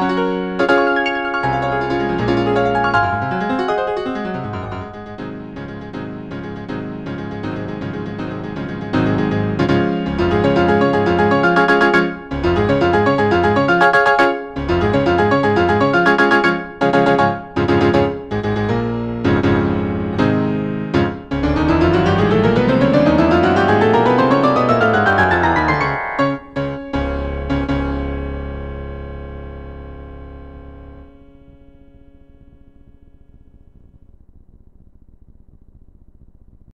Música